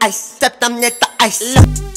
I stepped on the ice.